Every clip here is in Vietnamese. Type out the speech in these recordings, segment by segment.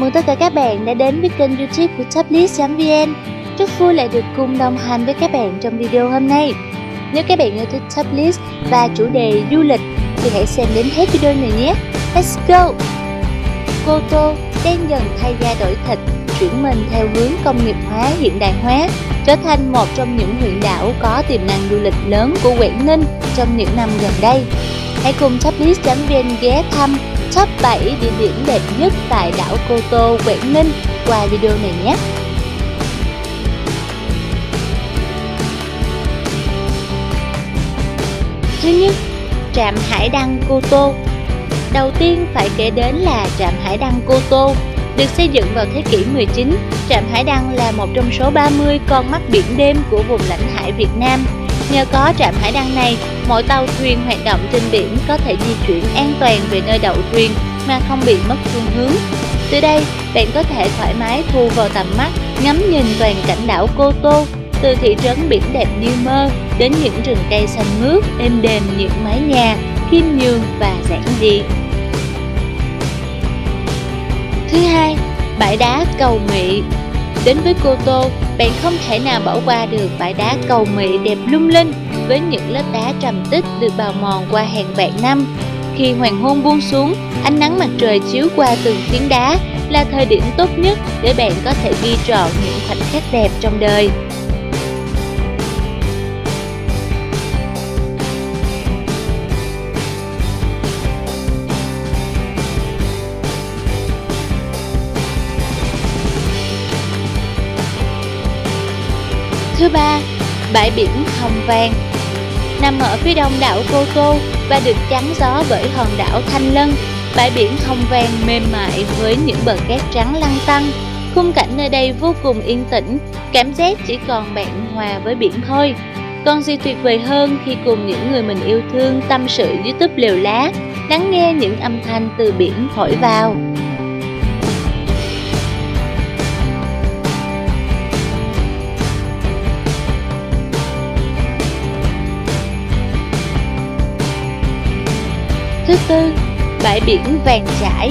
mừng tất cả các bạn đã đến với kênh youtube của toplist.vn Rất vui lại được cùng đồng hành với các bạn trong video hôm nay Nếu các bạn yêu thích toplist và chủ đề du lịch, thì hãy xem đến hết video này nhé Let's go! Cô Tô đang dần thay da đổi thịt, chuyển mình theo hướng công nghiệp hóa, hiện đại hóa, trở thành một trong những huyện đảo có tiềm năng du lịch lớn của Quảng Ninh trong những năm gần đây. Hãy cùng toplist.vn ghé thăm top 7 địa điểm đẹp nhất tại đảo Cô Tô, Quảng Ninh qua video này nhé. Thứ nhất, trạm Hải Đăng Cô Tô Đầu tiên phải kể đến là trạm Hải Đăng Cô Tô được xây dựng vào thế kỷ 19, trạm Hải Đăng là một trong số 30 con mắt biển đêm của vùng lãnh hải Việt Nam. Nhờ có trạm Hải Đăng này, mọi tàu thuyền hoạt động trên biển có thể di chuyển an toàn về nơi đậu thuyền mà không bị mất phương hướng. Từ đây, bạn có thể thoải mái thu vào tầm mắt, ngắm nhìn toàn cảnh đảo Cô Tô, từ thị trấn biển đẹp như mơ đến những rừng cây xanh mướt, êm đềm những mái nhà, khiêm nhường và giản dị. Thứ hai, bãi đá cầu Mị Đến với Cô Tô, bạn không thể nào bỏ qua được bãi đá cầu Mị đẹp lung linh với những lớp đá trầm tích được bào mòn qua hàng vạn năm. Khi hoàng hôn buông xuống, ánh nắng mặt trời chiếu qua từng phiến đá là thời điểm tốt nhất để bạn có thể ghi trọn những khoảnh khắc đẹp trong đời. Thứ ba, bãi biển Hồng Vàng Nằm ở phía đông đảo Cô Tô và được chắn gió bởi hòn đảo Thanh Lân, bãi biển Hồng Vàng mềm mại với những bờ cát trắng lăn tăn. Khung cảnh nơi đây vô cùng yên tĩnh, cảm giác chỉ còn bạn hòa với biển thôi. Còn gì tuyệt vời hơn khi cùng những người mình yêu thương tâm sự dưới túp lều lá, lắng nghe những âm thanh từ biển thổi vào. Tư, bãi biển Vàng trải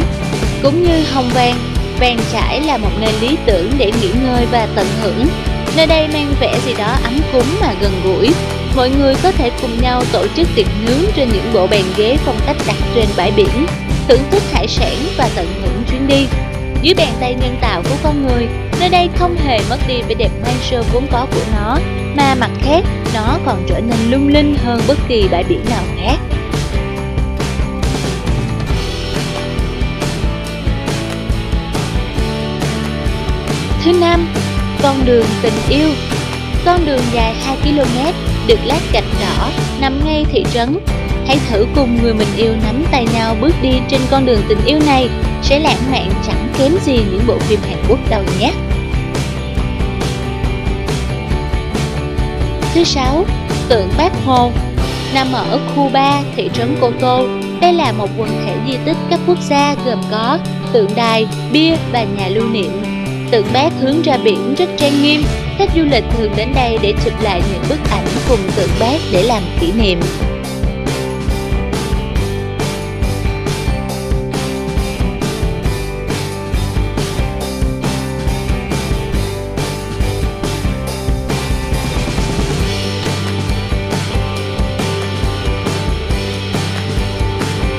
Cũng như Hồng Vàng, Vàng trải là một nơi lý tưởng để nghỉ ngơi và tận hưởng. Nơi đây mang vẻ gì đó ấm cúng mà gần gũi. Mọi người có thể cùng nhau tổ chức tiệc nướng trên những bộ bàn ghế phong cách đặt trên bãi biển, thưởng thức hải sản và tận hưởng chuyến đi. Dưới bàn tay nhân tạo của con người, nơi đây không hề mất đi vẻ đẹp hoang sơ vốn có của nó, mà mặt khác, nó còn trở nên lung linh hơn bất kỳ bãi biển nào khác. Thứ năm, con đường tình yêu Con đường dài 2 km được lát gạch đỏ nằm ngay thị trấn. Hãy thử cùng người mình yêu nắm tay nhau bước đi trên con đường tình yêu này sẽ lãng mạn chẳng kém gì những bộ phim Hàn Quốc đâu nhé. Thứ sáu, tượng Bác Hồ nằm ở khu 3, thị trấn Cô Tô. Đây là một quần thể di tích cấp quốc gia gồm có tượng đài, bia và nhà lưu niệm Tượng bác hướng ra biển rất trang nghiêm, khách du lịch thường đến đây để chụp lại những bức ảnh cùng tượng bác để làm kỷ niệm.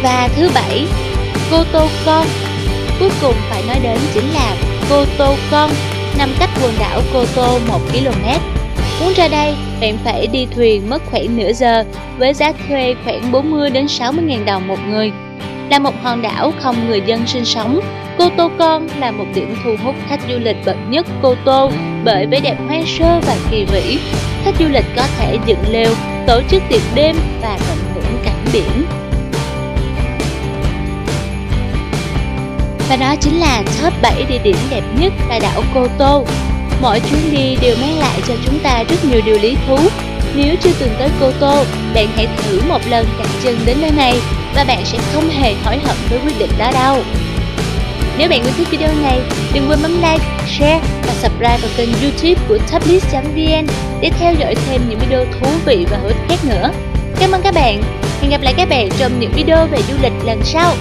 Và thứ bảy, Cô Tô Con. Cuối cùng phải nói đến chính là Cô Tô Con nằm cách quần đảo Cô Tô 1 km. Muốn ra đây, bạn phải đi thuyền mất khoảng nửa giờ với giá thuê khoảng 40 đến 60 ngàn đồng một người. Là một hòn đảo không người dân sinh sống, Cô Tô Con là một điểm thu hút khách du lịch bậc nhất Cô Tô bởi vẻ đẹp hoang sơ và kỳ vĩ. Khách du lịch có thể dựng lều, tổ chức tiệc đêm và tận hưởng cảnh biển. Và đó chính là top 7 địa điểm đẹp nhất tại đảo Cô Tô. Mỗi chuyến đi đều mang lại cho chúng ta rất nhiều điều lý thú. Nếu chưa từng tới Cô Tô, bạn hãy thử một lần đặt chân đến nơi này và bạn sẽ không hề hối hận với quyết định đó đâu. Nếu bạn yêu thích video này, đừng quên bấm like, share và subscribe vào kênh youtube của toplist.vn để theo dõi thêm những video thú vị và hữu ích khác nữa. Cảm ơn các bạn. Hẹn gặp lại các bạn trong những video về du lịch lần sau.